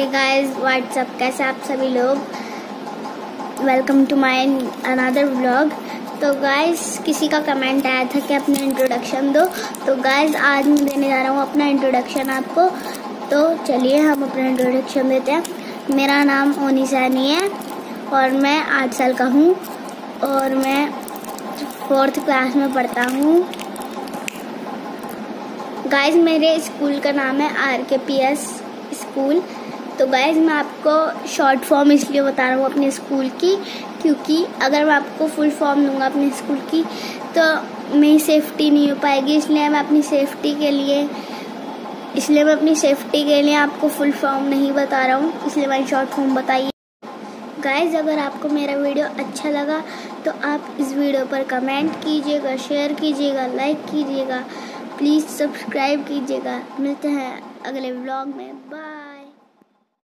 Hey guys what's up कैसे आप सभी लोग? Welcome to my another vlog तो गाइस किसी का कमेंट आया था कि अपना इंट्रोडक्शन दो। तो गाइस आज मैं देने जा रहा हूँ अपना इंट्रोडक्शन आपको। तो चलिए हम अपना इंट्रोडक्शन देते हैं। मेरा नाम ओनी सैनी है और मैं आठ साल का हूँ और मैं फोर्थ क्लास में पढ़ता हूँ। गाइस मेरे स्कूल का नाम है R K P S school तो गाइज़ मैं आपको शॉर्ट फॉर्म इसलिए बता रहा हूँ अपने स्कूल की, क्योंकि अगर मैं आपको फुल फॉर्म दूँगा अपने स्कूल की तो मेरी सेफ्टी नहीं हो पाएगी। इसलिए मैं अपनी सेफ्टी के लिए, इसलिए मैं अपनी सेफ्टी के लिए आपको फुल फॉर्म नहीं बता रहा हूँ। इसलिए मैं शॉर्ट फॉर्म बताइए। गाइज़ अगर आपको मेरा वीडियो अच्छा लगा तो आप इस वीडियो पर कमेंट कीजिएगा शेयर कीजिएगा लाइक कीजिएगा। प्लीज़ सब्सक्राइब कीजिएगा। मिलते हैं अगले ब्लॉग में। बाय